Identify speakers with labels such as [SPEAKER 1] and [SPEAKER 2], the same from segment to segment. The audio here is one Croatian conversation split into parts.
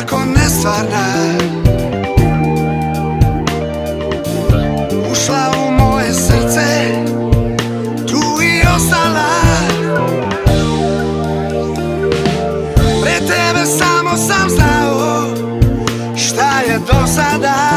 [SPEAKER 1] tako nestvarna. Ušla u moje srce Tu i ostala. Pre tebe samo sam znao Šta je do sada.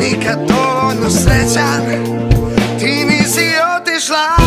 [SPEAKER 1] Nikad dovoljno srećan Ti nisi otišla.